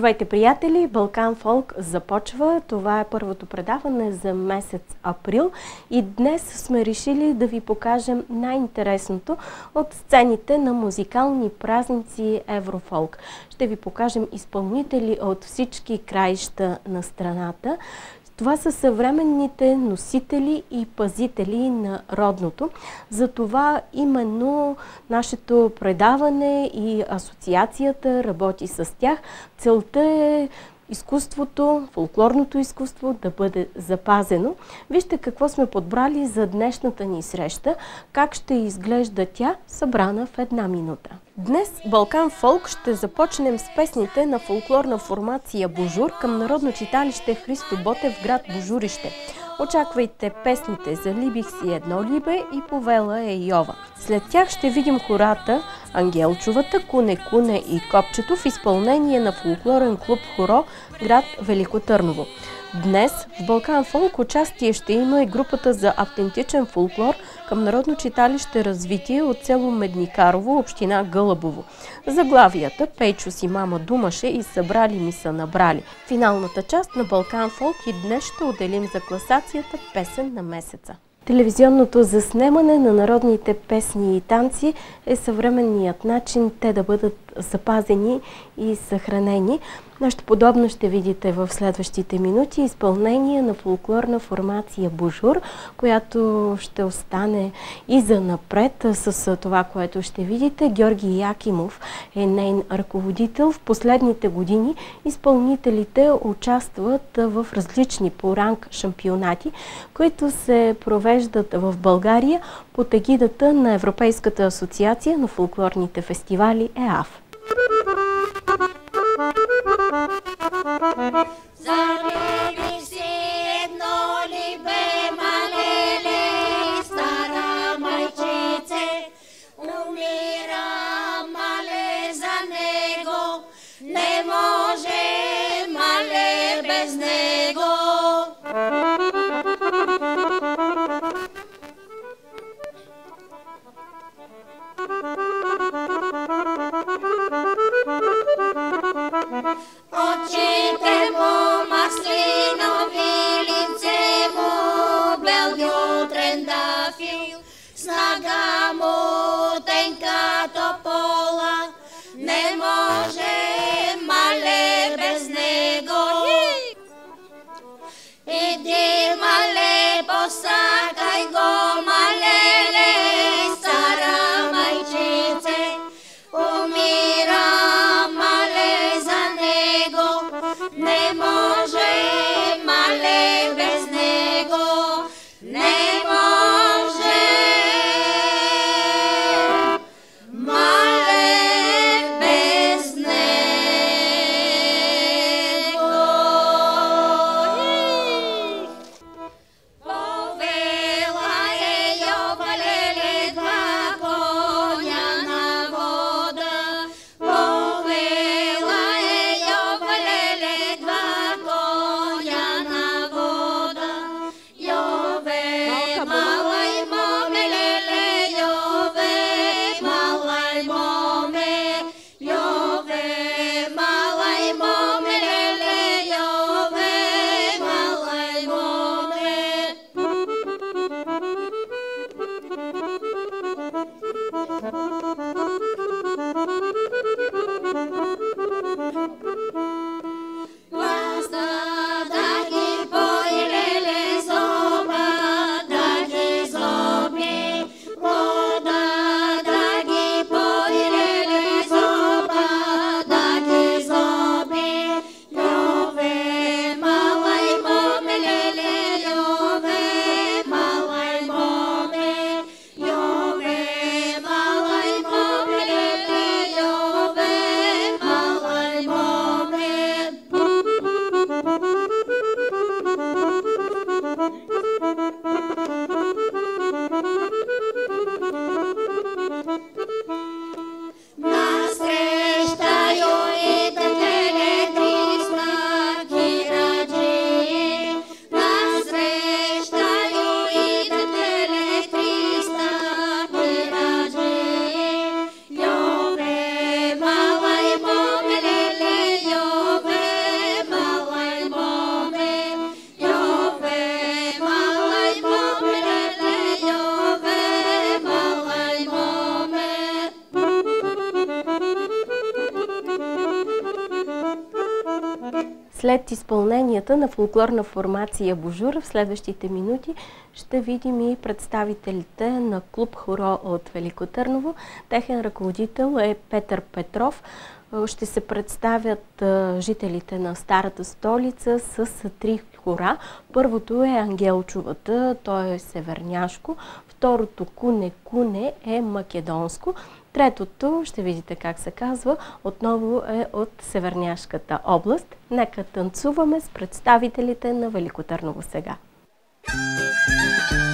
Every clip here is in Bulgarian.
Здравейте, приятели! Балкан Фолк започва. Това е първото предаване за месец април и днес сме решили да ви покажем най-интересното от сцените на музикални празници Еврофолк. Ще ви покажем изпълнители от всички краища на страната. Това са съвременните носители и пазители на родното. Затова именно нашето предаване и асоциацията работи с тях. Целта е изкуството, фолклорното изкуство да бъде запазено. Вижте какво сме подбрали за днешната ни среща, как ще изглежда тя, събрана в една минута. Днес Балкан Фолк ще започнем с песните на фолклорна формация Божур към Народно читалище Христо Ботев град Божурище. Очаквайте песните за Либих си едно либе и Повела е Йова. След тях ще видим хората Ангелчовата, Куне Куне и Копчето в изпълнение на фолклорен клуб Хоро, град Велико Търново. Днес в Балкан Фолк участие ще има и групата за автентичен фолклор към Народно читалище Развитие от село Медникарово, община Гълъбово. Заглавията Пейчо си мама думаше и събрали ми са набрали. Финалната част на Балкан Фолк и днес ще отделим за класацията Песен на месеца. Телевизионното заснемане на народните песни и танци е съвременният начин те да бъдат запазени и съхранени. Нещо подобно ще видите в следващите минути. Изпълнение на фолклорна формация Бужур, която ще остане и за напред с това, което ще видите. Георги Якимов е нейн ръководител. В последните години изпълнителите участват в различни по ранг шампионати, които се провеждат в България под егидата на Европейската асоциация на фолклорните фестивали ЕАФ. Zane. Očitemu maslinovi licemu belgio trendafil, snaga mu tenka topola, ne može. След изпълненията на фолклорна формация Божур в следващите минути ще видим и представителите на клуб Хоро от Велико Търново. Техен ръководител е Петър Петров. Ще се представят жителите на Старата столица с три хора. Първото е Ангелчовата, то е северняшко. Второто Куне Куне е македонско. Третото, ще видите как се казва, отново е от Северняшката област. Нека танцуваме с представителите на Велико Търново сега. Разкажете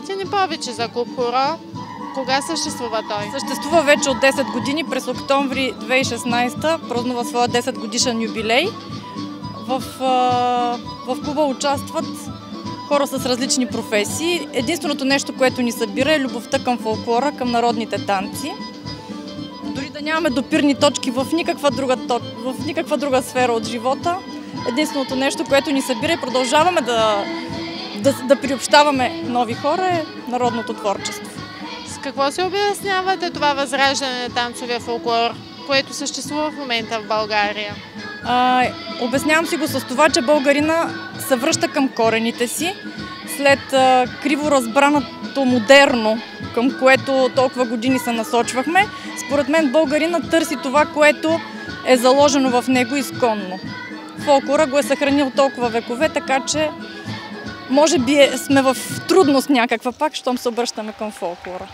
ни повече за Клуб. Кога съществува той? Съществува вече от 10 години. През октомври 2016 празнува своя 10 годишен юбилей. В, в клуба участват хора с различни професии. Единственото нещо, което ни събира е любовта към фолклора, към народните танци. Дори да нямаме допирни точки в никаква друга, в никаква друга сфера от живота, единственото нещо, което ни събира и продължаваме да, да, да приобщаваме нови хора е народното творчество. С какво се обяснявате това възраждане на танцовия фолклор, което съществува в момента в България? А, обяснявам си го с това, че българина се връща към корените си след а, криво разбраното модерно, към което толкова години се насочвахме. Според мен българина търси това, което е заложено в него изконно. Фолклора го е съхранил толкова векове, така че може би е, сме в трудност някаква пак, щом се обръщаме към фолклора.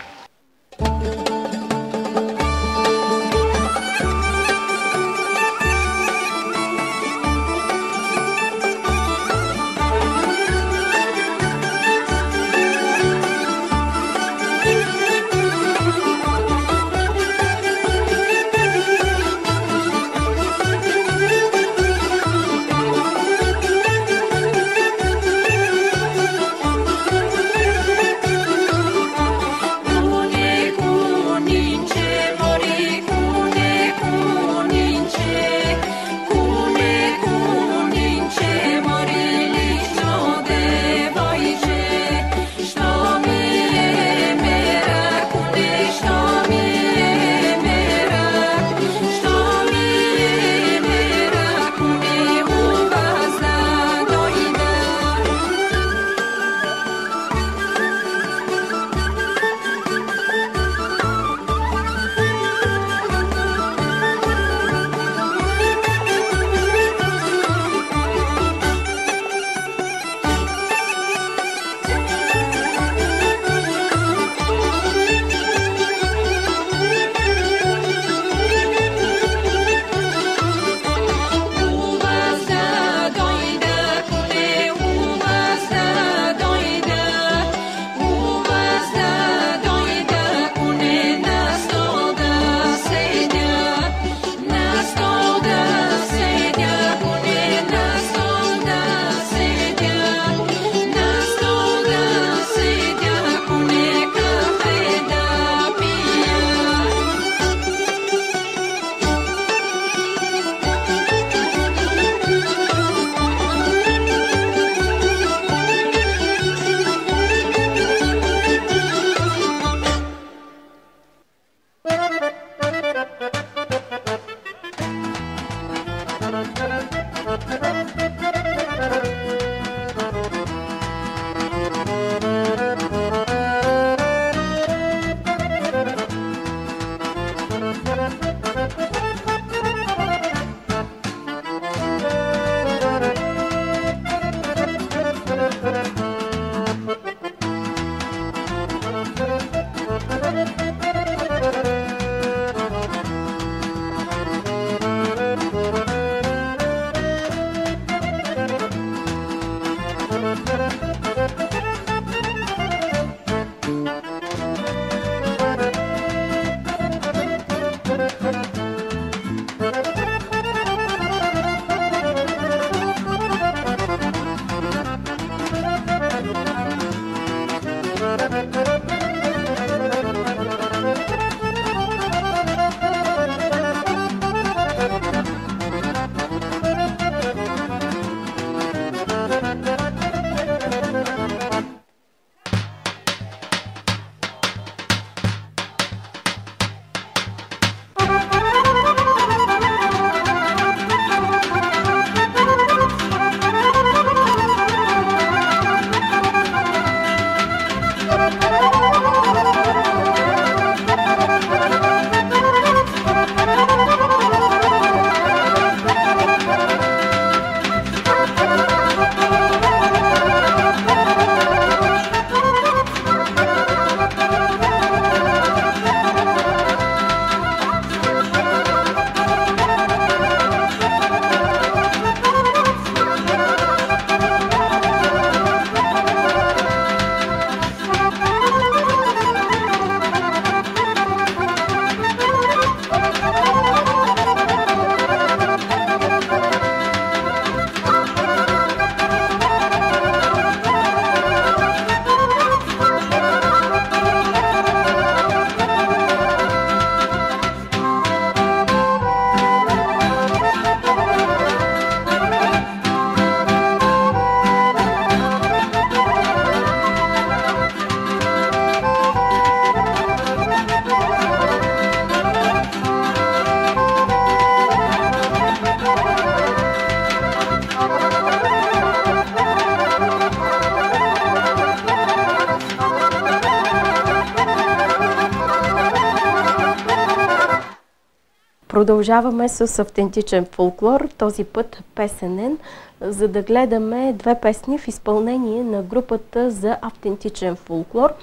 Продължаваме с автентичен фолклор, този път песенен, за да гледаме две песни в изпълнение на групата за автентичен фолклор,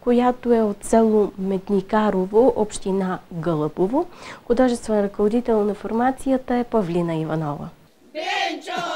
която е от село Медникарово, община Гълъбово. Художествен ръководител на формацията е Павлина Иванова. Бенчо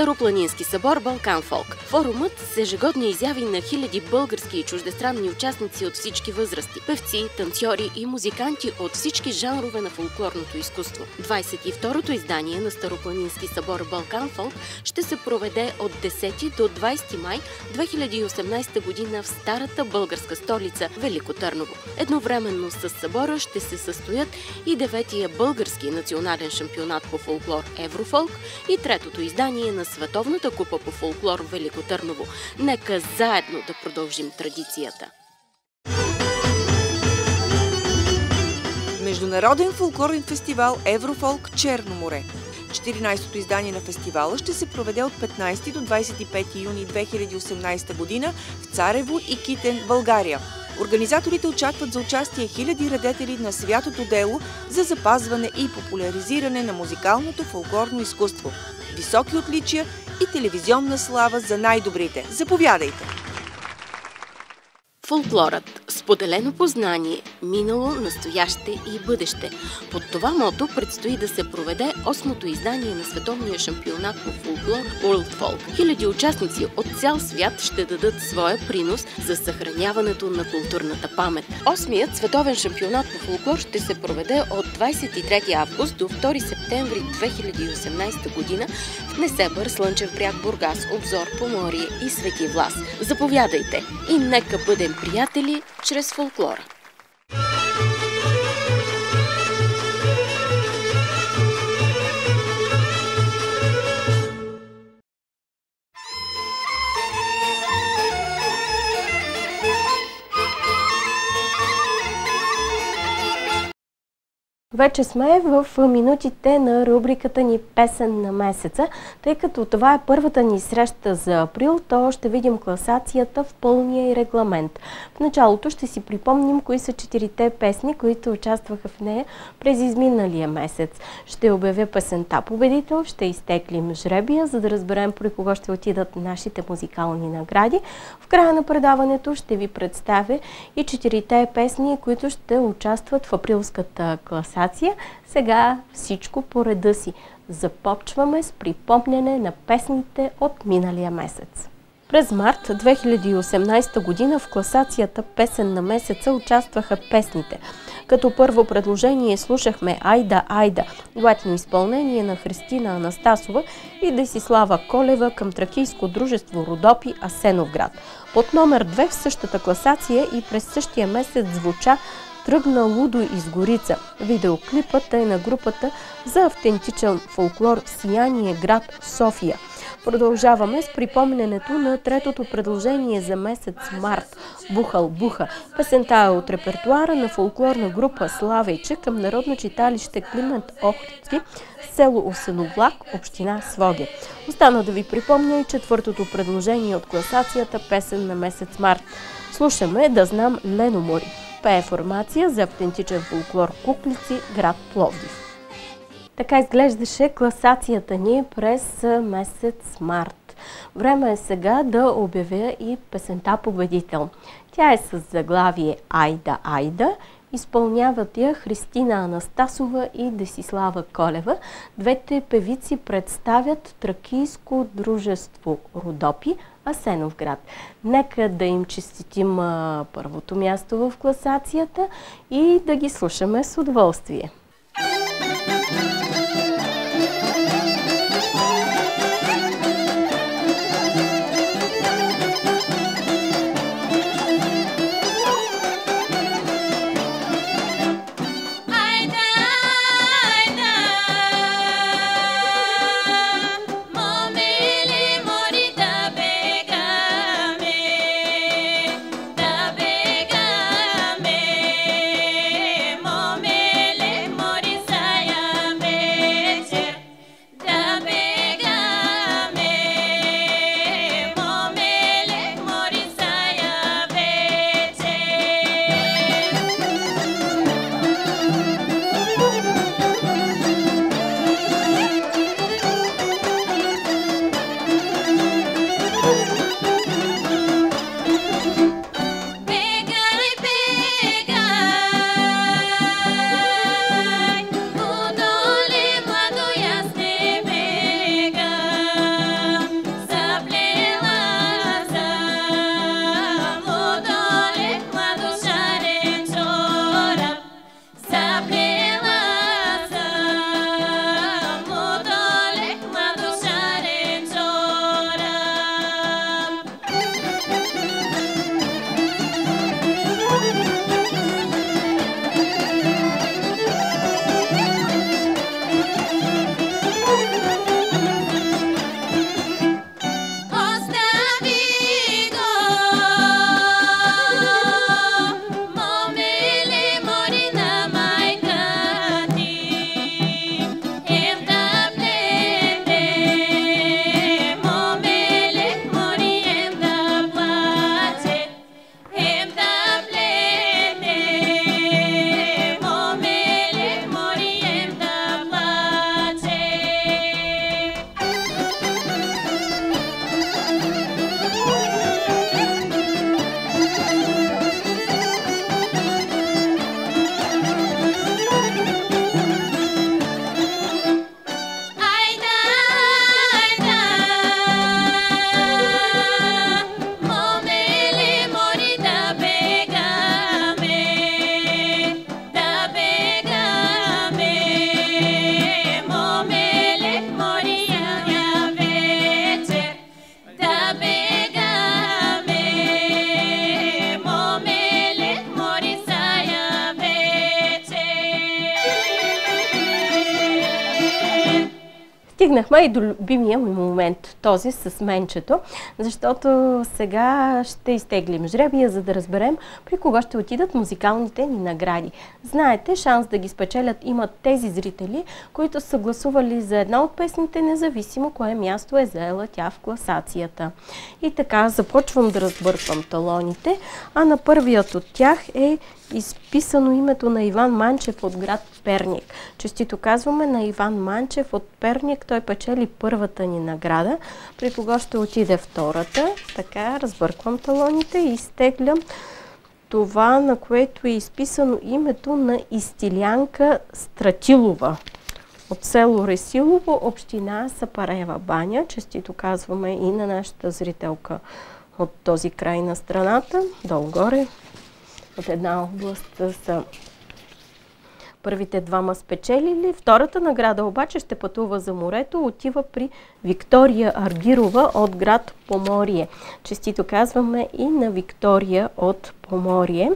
Старопланински събор Балкан Фолк. Форумът с ежегодни изяви на хиляди български и чуждестранни участници от всички възрасти, певци, танцори и музиканти от всички жанрове на фолклорното изкуство. 22-то издание на Старопланински събор Балкан Фолк ще се проведе от 10 до 20 май 2018 година в старата българска столица Велико Търново. Едновременно с събора ще се състоят и деветия български национален шампионат по фолклор Еврофолк и третото издание на Световната купа по фолклор Велико Търново. Нека заедно да продължим традицията. Международен фолклорен фестивал Еврофолк Черно море. 14-то издание на фестивала ще се проведе от 15 до 25 юни 2018 година в Царево и Китен, България. Организаторите очакват за участие хиляди радетели на святото дело за запазване и популяризиране на музикалното фолклорно изкуство. Високи отличия и телевизионна слава за най-добрите. Заповядайте! Фолклорът – споделено познание, минало, настояще и бъдеще. Под това мото предстои да се проведе осмото издание на световния шампионат по фолклор World Folk. Хиляди участници от цял свят ще дадат своя принос за съхраняването на културната памет. Осмият световен шампионат по фолклор ще се проведе от 23 август до 2 септември 2018 година в Несебър, Слънчев бряг, Бургас, Обзор, Поморие и Свети Влас. Заповядайте и нека бъдем приятели чрез фолклора. Вече сме в минутите на рубриката ни Песен на месеца. Тъй като това е първата ни среща за април, то ще видим класацията в пълния и регламент. В началото ще си припомним кои са четирите песни, които участваха в нея през изминалия месец. Ще обявя песента победител, ще изтеклим жребия, за да разберем при кого ще отидат нашите музикални награди. В края на предаването ще ви представя и четирите песни, които ще участват в априлската класация класация. Сега всичко по реда си. Започваме с припомняне на песните от миналия месец. През март 2018 година в класацията Песен на месеца участваха песните. Като първо предложение слушахме Айда Айда, дуетно изпълнение на Христина Анастасова и Десислава Колева към Тракийско дружество Родопи Асеновград. Под номер 2 в същата класация и през същия месец звуча Тръгна лудо из Горица. Видеоклипът е на групата за автентичен фолклор Сияние град София. Продължаваме с припомненето на третото предложение за месец март Бухал Буха. Песента е от репертуара на фолклорна група Славейче към Народно читалище Климент Охридски, село Осеновлак, община Своге. Остана да ви припомня и четвъртото предложение от класацията Песен на месец март. Слушаме да знам Лено Мори пее формация за автентичен фолклор Куклици, град Пловдив. Така изглеждаше класацията ни през месец март. Време е сега да обявя и песента победител. Тя е с заглавие Айда Айда Изпълняват я Христина Анастасова и Десислава Колева. Двете певици представят Тракийско дружество Родопи, Асеновград. Нека да им честитим първото място в класацията и да ги слушаме с удоволствие. Morisaya стигнахме и до любимия ми момент, този с менчето, защото сега ще изтеглим жребия, за да разберем при кого ще отидат музикалните ни награди. Знаете, шанс да ги спечелят имат тези зрители, които са гласували за една от песните, независимо кое място е заела тя в класацията. И така, започвам да разбърквам талоните, а на първият от тях е изписано името на Иван Манчев от град Перник. Честито казваме на Иван Манчев от Перник. Той печели първата ни награда, при кого ще отиде втората. Така, разбърквам талоните и изтеглям това, на което е изписано името на Истилянка Стратилова от село Ресилово, община Сапарева баня. Честито казваме и на нашата зрителка от този край на страната, долу-горе, от една област са първите двама спечелили. Втората награда обаче ще пътува за морето, отива при Виктория Аргирова от град Поморие. Честито казваме и на Виктория от Поморие.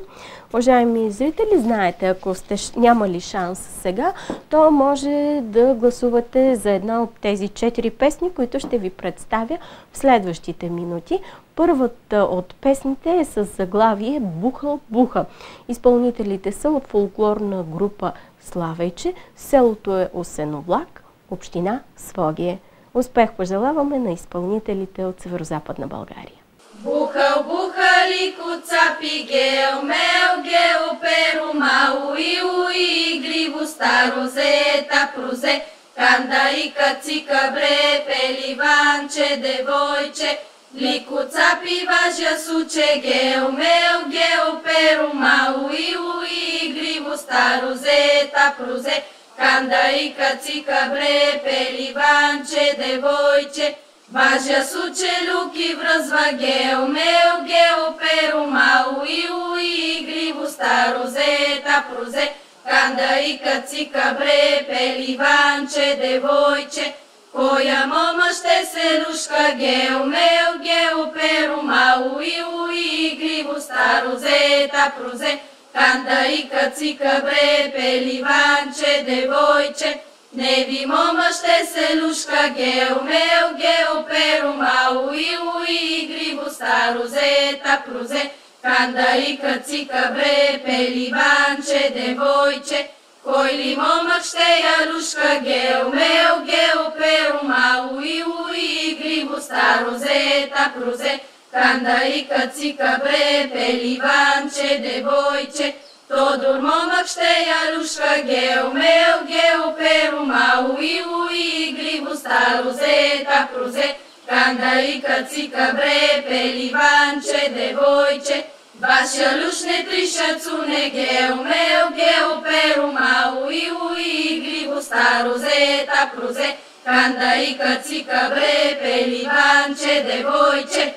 Уважаеми зрители, знаете, ако сте нямали шанс сега, то може да гласувате за една от тези четири песни, които ще ви представя в следващите минути. Първата от песните е с заглавие Буха Буха. Изпълнителите са от фолклорна група Славейче, селото е Осеновлак, община Свогие. Успех пожелаваме на изпълнителите от Северо-Западна България. Бухал, бухали, куцапи, гео, мео, гео, перу, мау, и уи, гриву, старо, зета, прузе, канда и кацика, бре, пеливанче, девойче, Liku capi važja suče, geo meo, geo peru, mau i ui, grivu staru zeta pruze, kanda i kacika bre, pelivanče, devojče, važja suče, luki vrzva, geo meo, geo peru, mau i ui, grivu staru zeta pruze, kanda i kacika bre, pelivanče, devojče, Mama šte se ruška, geo meo, geo peru, mau i ui, grivu staru zeta pruze, kanda i kacika bre, pelivanče, devojče, ne vi mama šte se luška, geo meo, geo peru, mau i ui, grivu staru zeta pruze, kanda i kacika bre, pelivanče, devojče, Кой ли момък ще я рушка, гео, мео, гео, перу, мау, и уи, гриво, старо, зета, прузе, канда и кацика, бре, пеливанче, девойче, Тодор момък ще я рушка, гео, мео, гео, перу, мау, и уи, гриво, старо, зета, прузе, канда и кацика, бре, пеливанче, девойче, Ваша люшне триша цуне гео, мео, гео, перу, мау, и уи, гриво, старо, зета, прузе, канда и кацика, бре, пеливанче, девойче,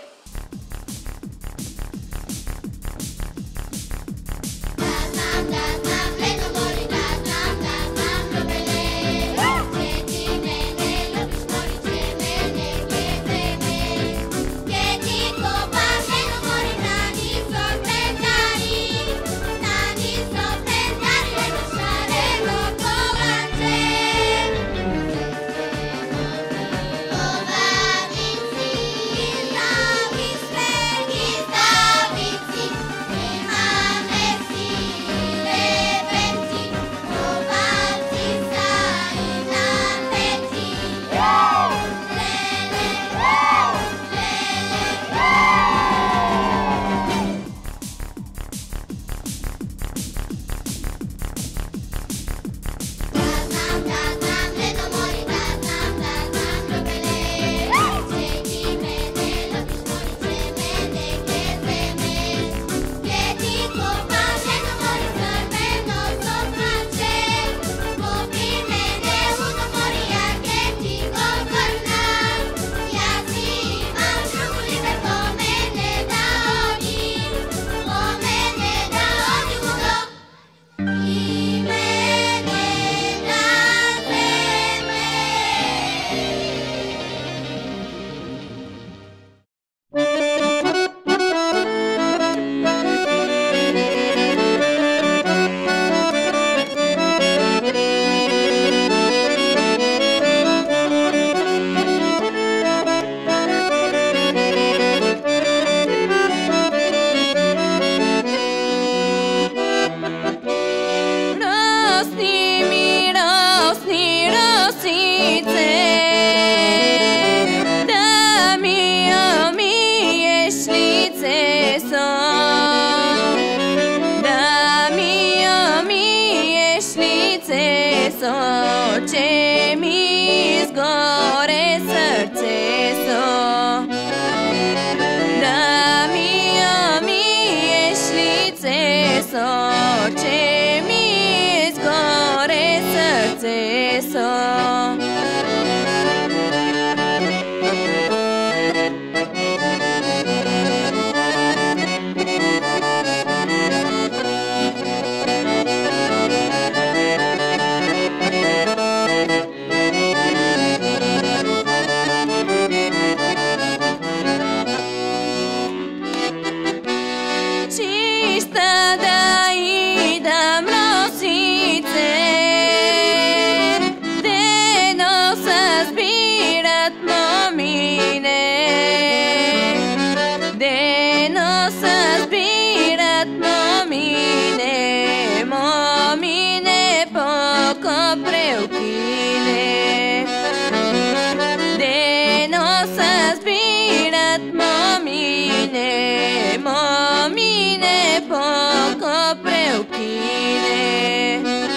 Mamine, mamine, mine, mă mine.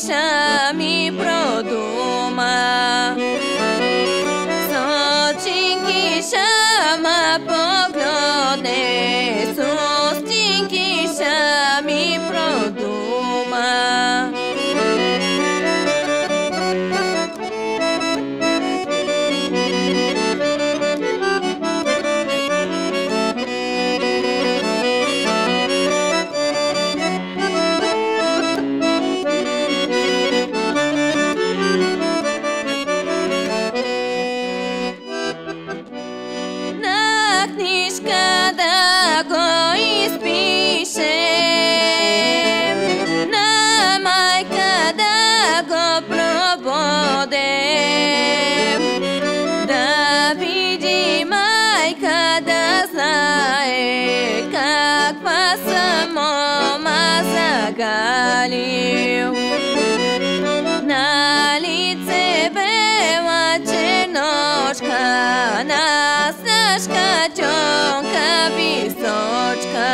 deixa mi produma Só que chama por glória wisoczka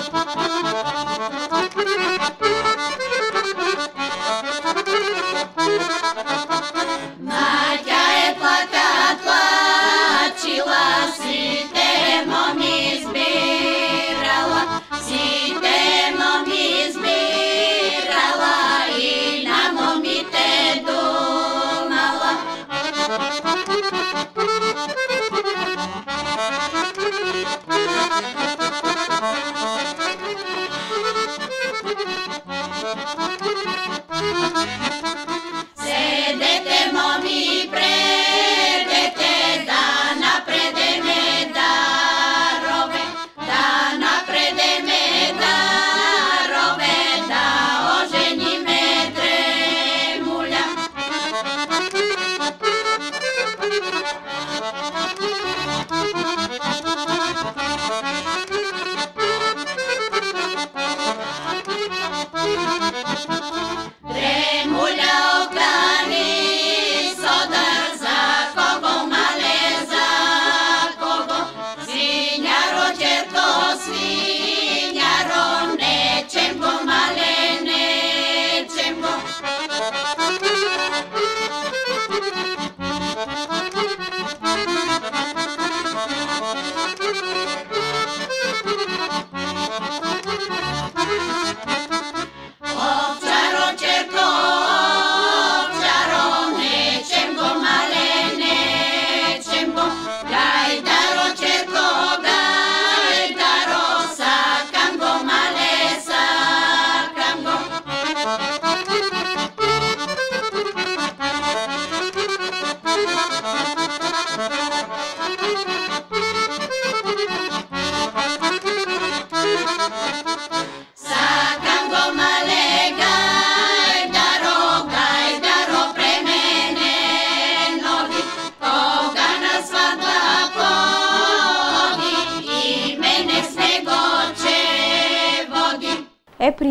Thank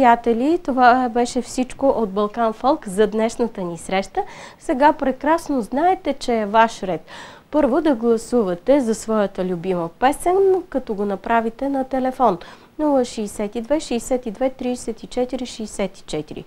приятели, това беше всичко от Балкан Фолк за днешната ни среща. Сега прекрасно знаете, че е ваш ред. Първо да гласувате за своята любима песен, като го направите на телефон 062 62 34 64.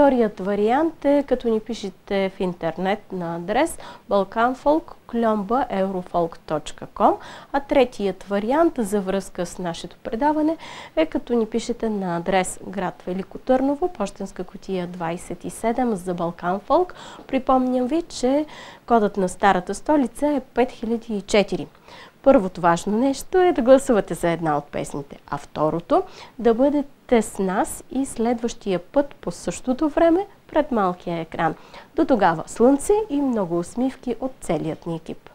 Вторият вариант е като ни пишете в интернет на адрес balkanfolk.eurofolk.com а третият вариант за връзка с нашето предаване е като ни пишете на адрес град Велико Търново, почтенска котия 27 за Балкан Фолк. Припомням ви, че кодът на старата столица е 5004. Първото важно нещо е да гласувате за една от песните, а второто да бъдете сте с нас и следващия път по същото време пред малкия екран. До тогава слънце и много усмивки от целият ни екип.